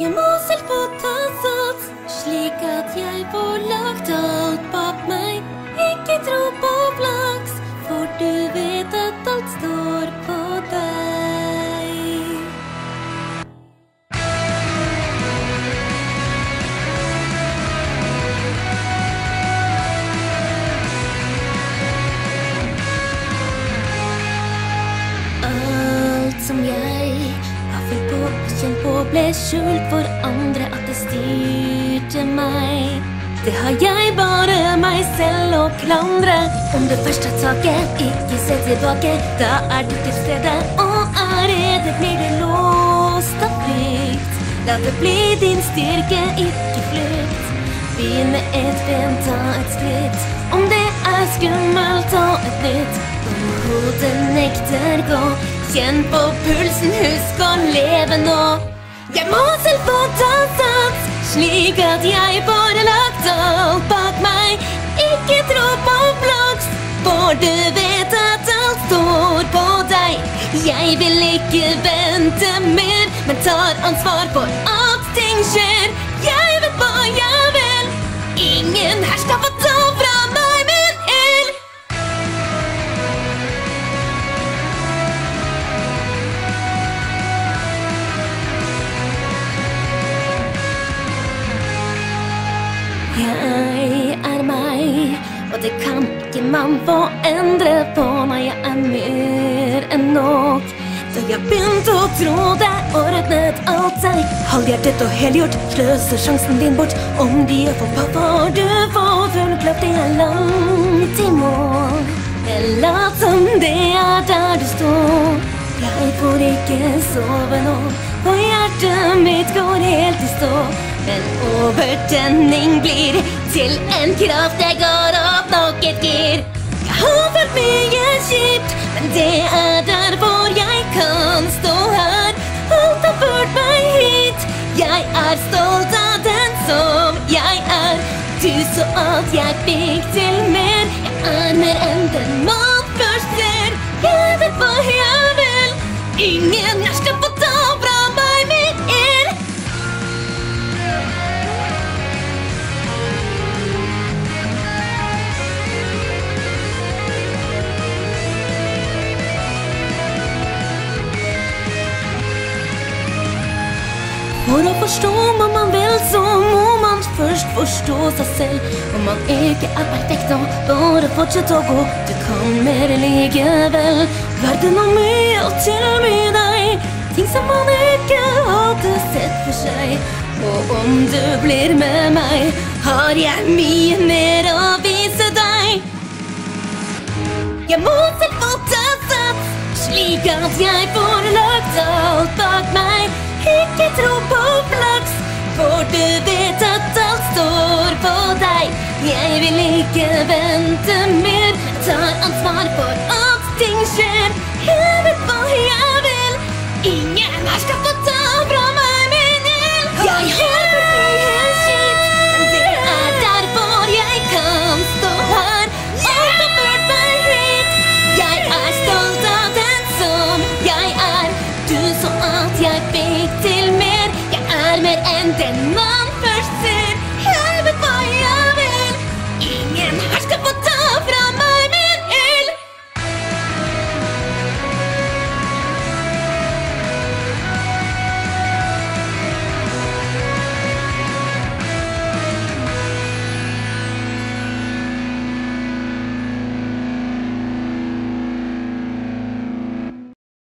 Jeg må selv kjent på, ble skjult for andre at det styrte meg. Det har jeg bare meg selv å klandre. Om det første taket, ikke se tilbake. Da er du til stede, og er rede, blir det låst av frykt. La det bli din styrke, ikke flukt. Begynn med et ben, ta et skritt. Om det er skummelt, ta et nytt. Om hodet nekter gå, kjenn på pulsen, husk å leve nå. Jeg må selv få ta sats, slik at jeg får lagt alt bak meg. Ikke tro på flaks, for du vet at alt står på deg. Jeg vil ikke vente mer, men tar ansvar for at ting skjer. Jeg er meg, og det kan ikke man få endre på. når jeg er mer enn nok. Da jeg begynte å tro det ordnet alt seg. Halvhjertet og helgjort sløser sjansen din bort. Om de er for pappa, du får full klapp, det er langt i mål. Lat som det er der du står. Jeg får ikke sove nå, og hjertet mitt går helt i stå. Men overtenning blir til en kraft jeg går opp nok et gir. Jeg har vært mye kjipt, men det er For å forstå hva man vil, så må man først forstå seg selv. Om man ikke er perfekt, da bare fortsett å gå. Du kan mer likevel. Verden har mye å tilby deg. Ting som man ikke hadde sett for seg. Og om du blir med meg, har jeg mye mer å vise deg. Jeg må selv få ta sats, slik at jeg får lagt alt bak meg. Ikke tro på flaks, for du vet at alt står på deg. Jeg vil ikke vente mer, tar ansvar for at ting skjer.